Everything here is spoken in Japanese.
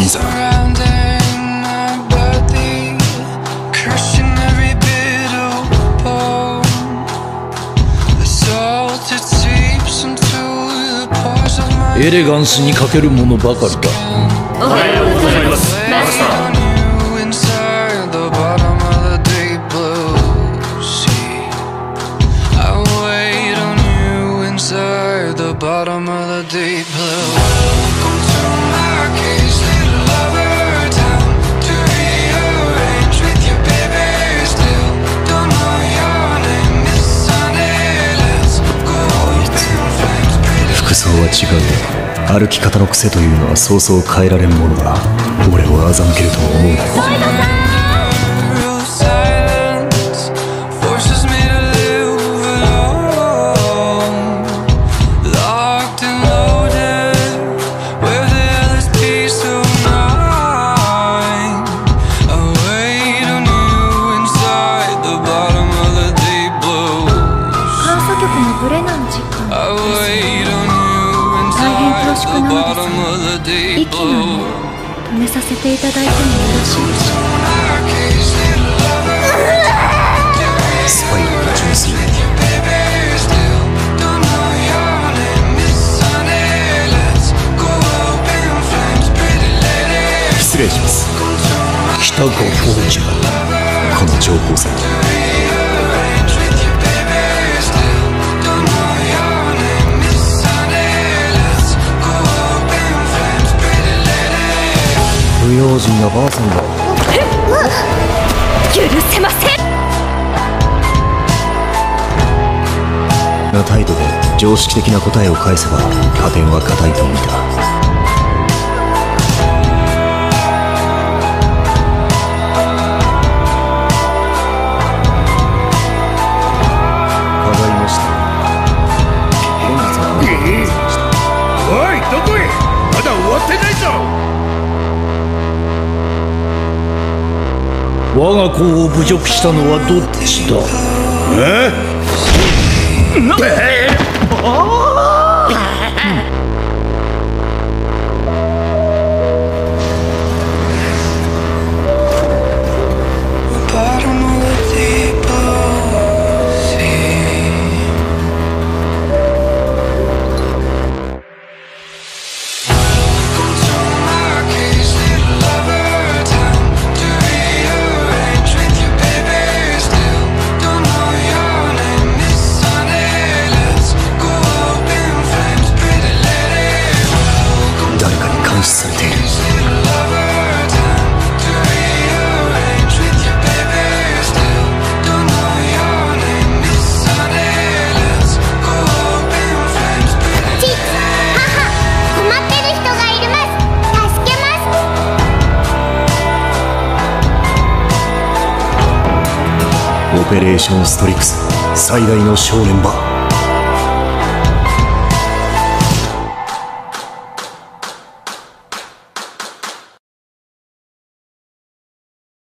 いざ Surrounding my body, crushing every bit of bone. The salt it seeps into the pores of my エレガンスに欠けるものばかりだおはようございますマスター服装は違う歩き方の癖というのはそうそう変えられんものだ俺を欺けると思うなブレナン実感です大変恐縮なのですが息なの止めさせていただいてもよろしいでしょうかす失礼します。北川フォこの情報戦不用心なばあさんだ。許せませんな態度で常識的な答えを返せば加点は固いと見た我が子を侮辱したのはどっちだえ？Bottom るます助けますオペレーションストリクス最大の正念場。